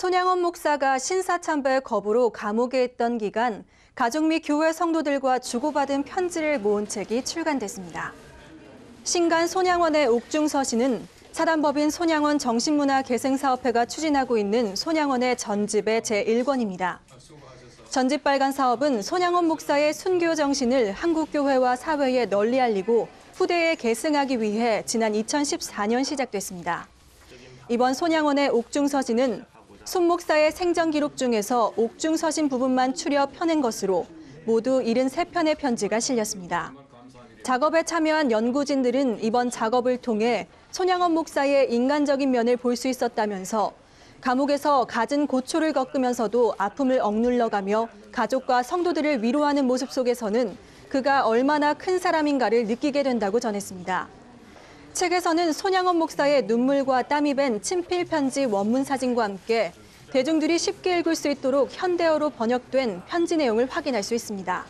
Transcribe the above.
손양원 목사가 신사참배 거부로 감옥에 있던 기간 가족 및 교회 성도들과 주고받은 편지를 모은 책이 출간됐습니다. 신간 손양원의 옥중서신은 사단법인 손양원 정신문화개생사업회가 추진하고 있는 손양원의 전집의 제1권입니다. 전집 발간 사업은 손양원 목사의 순교 정신을 한국교회와 사회에 널리 알리고 후대에 계승하기 위해 지난 2014년 시작됐습니다. 이번 손양원의 옥중서신은 손 목사의 생전 기록 중에서 옥중 서신 부분만 추려 펴낸 것으로 모두 73편의 편지가 실렸습니다. 작업에 참여한 연구진들은 이번 작업을 통해 손양원 목사의 인간적인 면을 볼 수 있었다면서 감옥에서 갖은 고초를 겪으면서도 아픔을 억눌러가며 가족과 성도들을 위로하는 모습 속에서는 그가 얼마나 큰 사람인가를 느끼게 된다고 전했습니다. 책에서는 손양원 목사의 눈물과 땀이 밴 친필 편지 원문 사진과 함께 대중들이 쉽게 읽을 수 있도록 현대어로 번역된 편지 내용을 확인할 수 있습니다.